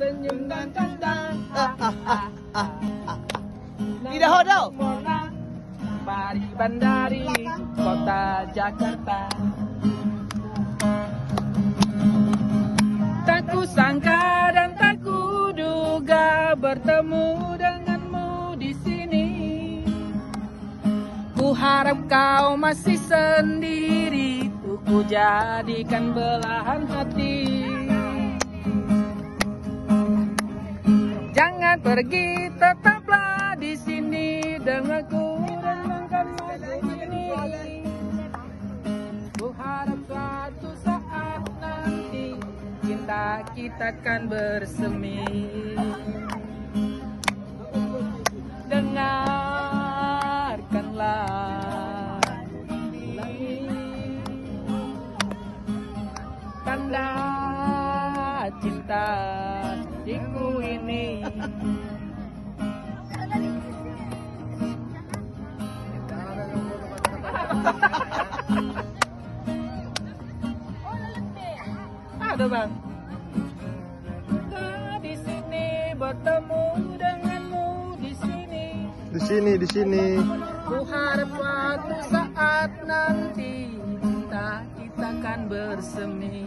senyum dan canda. Ah, ah, ah, ah, ah. Tidak hodau. Pari Bandari, kota Jakarta. Tak kusangka dan tak kuduga bertemu denganmu di sini. Ku harap kau masih sendiri, tuh ku jadikan belahan hati. Pergi, tetaplah di sini denganku renangkan masa ini. Ku harap suatu saat nanti cinta kita kan bersemi. Dengarkanlah lagi tanda cinta diku ini. Ada bang. Nah, di sini bertemu denganmu di sini. Di sini, di sini. Ku harap suatu saat nanti cinta kita kan bersemi.